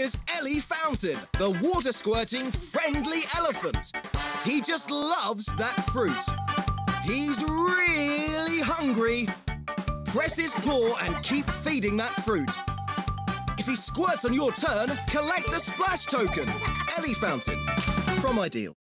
Here's Elly Fountain, the water squirting friendly elephant. He just loves that fruit. He's really hungry. Press his paw and keep feeding that fruit. If he squirts on your turn, collect a splash token. Elly Fountain from Ideal.